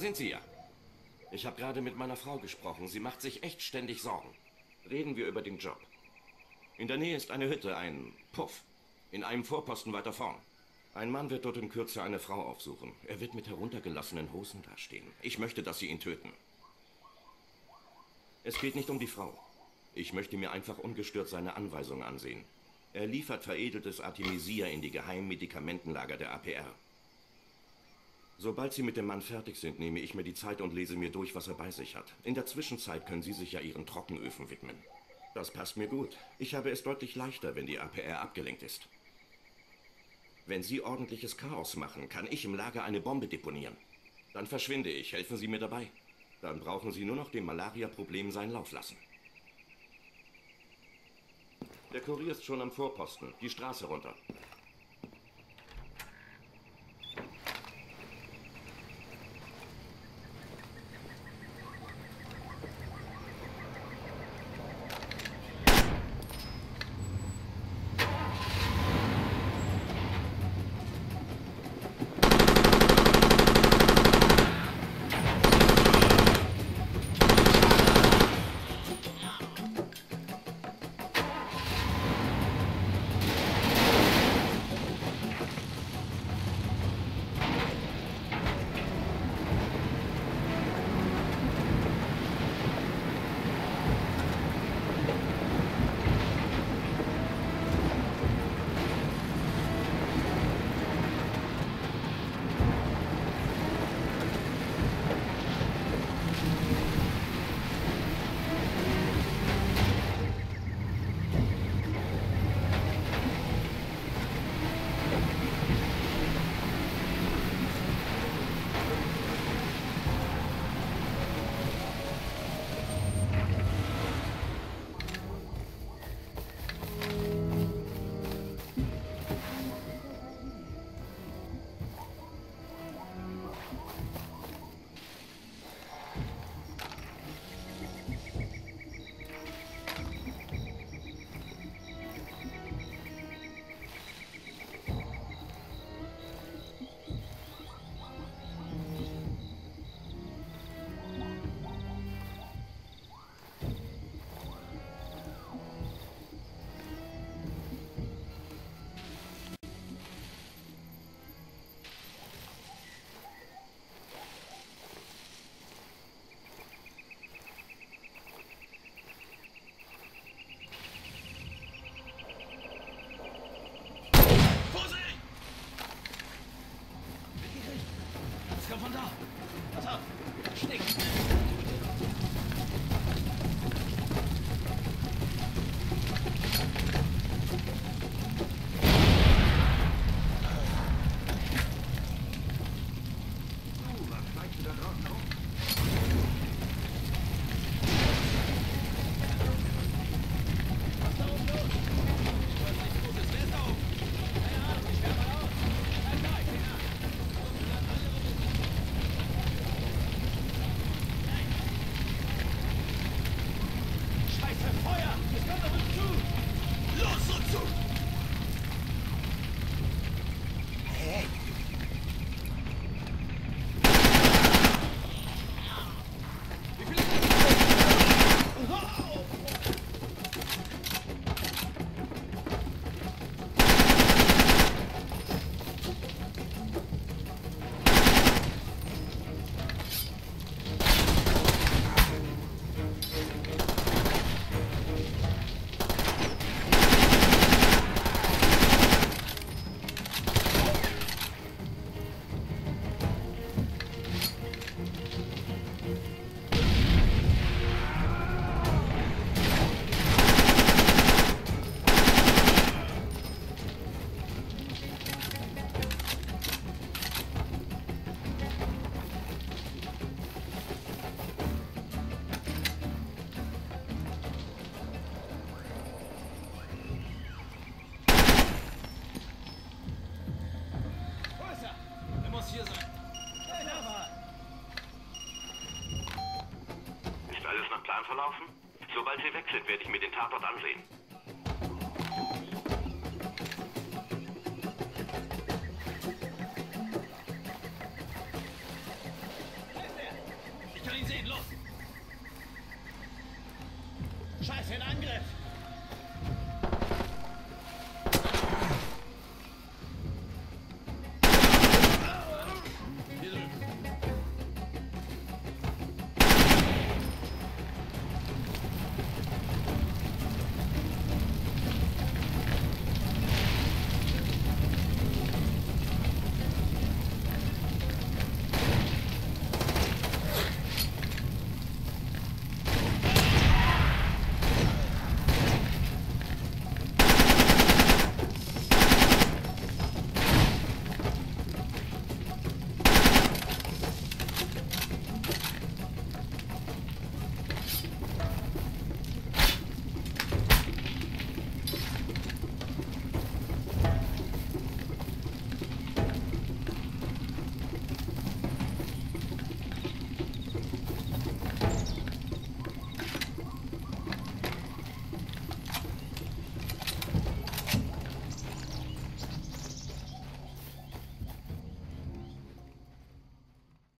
sind Sie ja. Ich habe gerade mit meiner Frau gesprochen. Sie macht sich echt ständig Sorgen. Reden wir über den Job. In der Nähe ist eine Hütte, ein Puff. In einem Vorposten weiter vorn. Ein Mann wird dort in Kürze eine Frau aufsuchen. Er wird mit heruntergelassenen Hosen dastehen. Ich möchte, dass Sie ihn töten. Es geht nicht um die Frau. Ich möchte mir einfach ungestört seine Anweisungen ansehen. Er liefert veredeltes Artemisia in die geheimen Medikamentenlager der APR. Sobald Sie mit dem Mann fertig sind, nehme ich mir die Zeit und lese mir durch, was er bei sich hat. In der Zwischenzeit können Sie sich ja Ihren Trockenöfen widmen. Das passt mir gut. Ich habe es deutlich leichter, wenn die APR abgelenkt ist. Wenn Sie ordentliches Chaos machen, kann ich im Lager eine Bombe deponieren. Dann verschwinde ich. Helfen Sie mir dabei. Dann brauchen Sie nur noch dem Malaria-Problem seinen Lauf lassen. Der Kurier ist schon am Vorposten. Die Straße runter. Verlaufen? Sobald Sie weg sind, werde ich mir den Tatort ansehen. Ich kann ihn sehen. Los. Scheiße, ein Angriff.